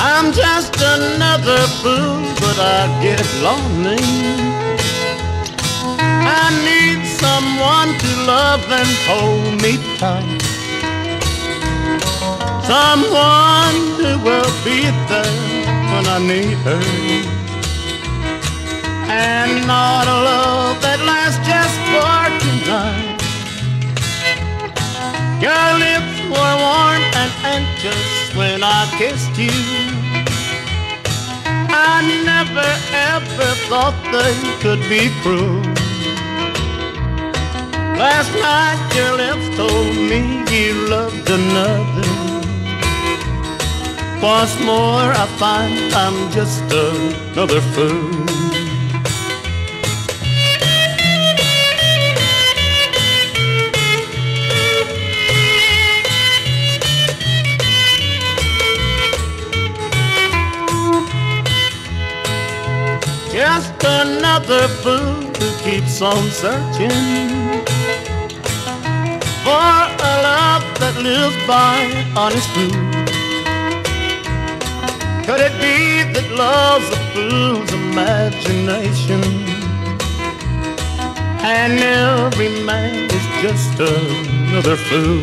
I'm just another fool, but I get lonely. I need someone to love and hold me tight. Someone who will be there when I need her. And not a love that lasts just for tonight. Your lips were warm and anxious when I kissed you. I never ever thought they could be cruel. Last night your lips told me you loved another. Once more I find I'm just another fool. Just another fool who keeps on searching for a love that lives by honest food. Could it be that love's a fool's imagination? And every man is just another fool.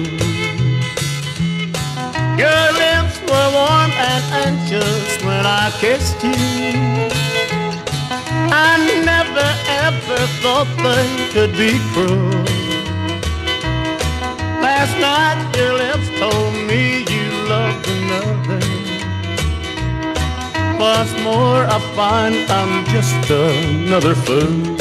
Your lips were warm and anxious when I kissed you. Never thought they could be cruel. Last night your lips told me you loved another. Once more I find I'm just another fool.